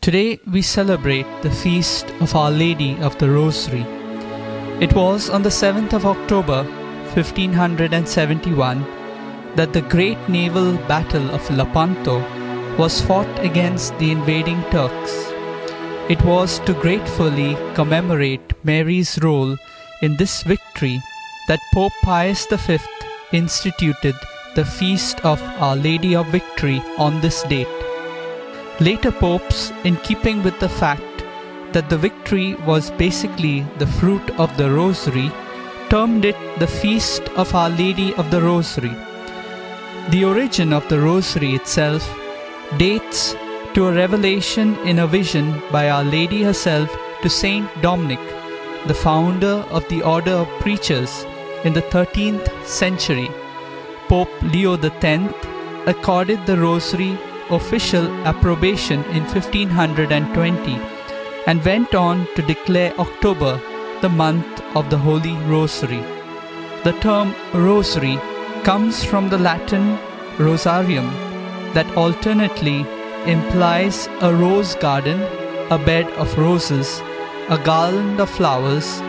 Today we celebrate the feast of Our Lady of the Rosary. It was on the 7th of October 1571 that the great naval battle of Lepanto was fought against the invading Turks. It was to gratefully commemorate Mary's role in this victory that Pope Pius V instituted the feast of Our Lady of Victory on this date. Later popes, in keeping with the fact that the victory was basically the fruit of the Rosary, termed it the Feast of Our Lady of the Rosary. The origin of the Rosary itself dates to a revelation in a vision by Our Lady herself to Saint Dominic, the founder of the Order of Preachers in the 13th century. Pope Leo X accorded the Rosary official approbation in 1520 and went on to declare October the month of the Holy Rosary. The term rosary comes from the Latin rosarium that alternately implies a rose garden, a bed of roses, a garland of flowers,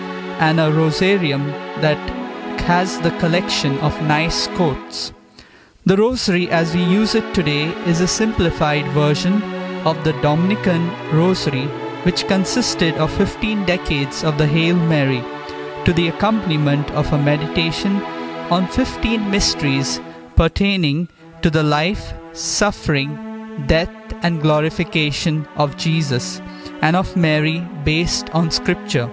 and a rosarium that has the collection of nice coats. The Rosary as we use it today is a simplified version of the Dominican Rosary, which consisted of 15 decades of the Hail Mary, to the accompaniment of a meditation on 15 mysteries pertaining to the life, suffering, death, and glorification of Jesus and of Mary based on Scripture.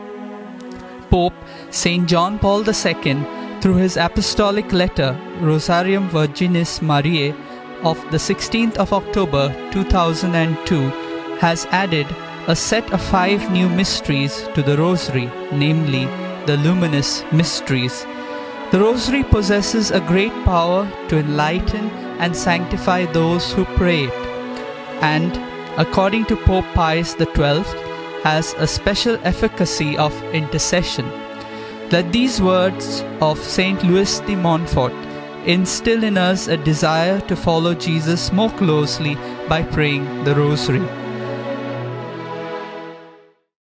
Pope St. John Paul II through his apostolic letter Rosarium Virginis Mariae of the 16th of October 2002 has added a set of five new mysteries to the Rosary, namely the luminous mysteries. The Rosary possesses a great power to enlighten and sanctify those who pray it, and, according to Pope Pius XII, has a special efficacy of intercession. Let these words of Saint Louis de Montfort instill in us a desire to follow Jesus more closely by praying the Rosary.